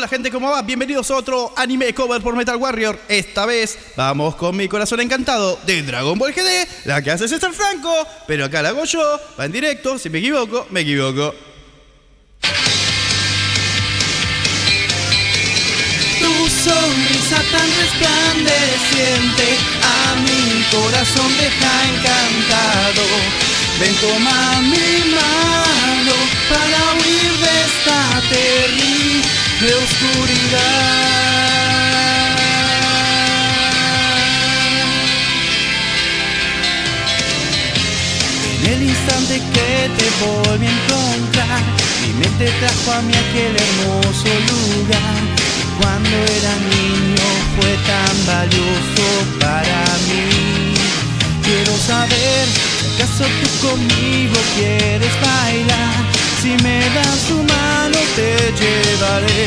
Hola gente, ¿cómo va? Bienvenidos a otro anime cover por Metal Warrior. Esta vez vamos con mi corazón encantado de Dragon Ball GD. La que hace César Franco, pero acá la hago yo. Va en directo, si me equivoco, me equivoco. Tu sonrisa tan resplandeciente a mi corazón deja encantado. Ven, toma mi mano para huir de oscuridad. En el instante que te volví a encontrar, mi mente trajo a mí aquel hermoso lugar cuando era niño fue tan valioso para mí. Quiero saber acaso tú conmigo quieres bailar. Si me das tu mano te llevaré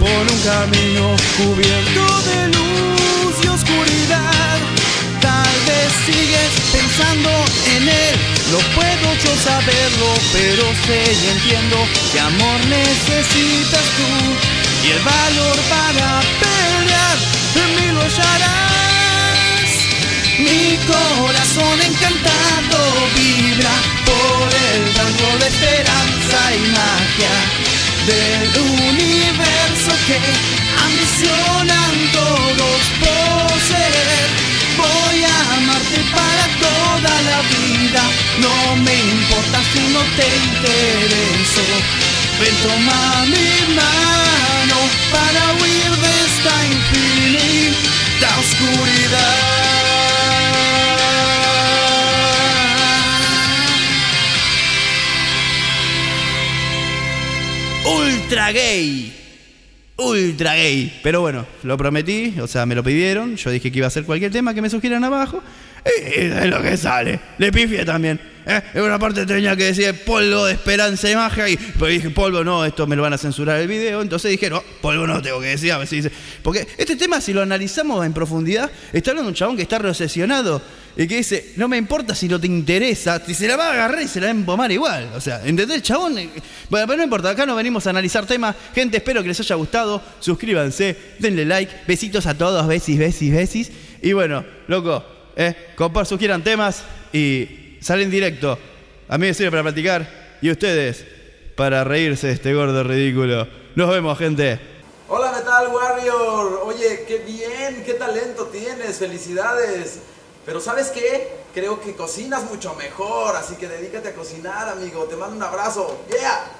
por un camino cubierto de luz y oscuridad. Tal vez sigues pensando en él, no puedo yo saberlo, pero sé y entiendo que amor necesitas tú y el valor para pelear en mí lo hallarás. Mi corazón encantado que ambicionan todos poseer. Voy a amarte para toda la vida, no me importa si no te intereso. Ven, toma mi mano para huir de esta infinita oscuridad. Ultra gay. Ultra gay. Pero bueno, lo prometí, o sea, me lo pidieron. Yo dije que iba a hacer cualquier tema que me sugieran abajo. Y es lo que sale. Le pifié también. ¿Eh? En una parte tenía que decir polvo de esperanza y magia. Y pues dije, polvo no, esto me lo van a censurar el video. Entonces dije, no, polvo no tengo que decir. Si dice. Porque este tema, si lo analizamos en profundidad, está hablando de un chabón que está reobsesionado. Y que dice, no me importa si no te interesa, si se la va a agarrar y se la va a empomar igual. O sea, ¿entendés? Chabón. Bueno, pero no importa, acá no venimos a analizar temas. Gente, espero que les haya gustado. Suscríbanse, denle like. Besitos a todos, besis, besis, besis. Y bueno, loco, eh, sugieran temas y salen directo. A mí me sirve para platicar y ustedes para reírse de este gordo ridículo. Nos vemos, gente. Hola Metal Warrior, oye, qué bien, qué talento tienes, felicidades. Pero ¿sabes qué? Creo que cocinas mucho mejor, así que dedícate a cocinar, amigo. Te mando un abrazo. Yeah.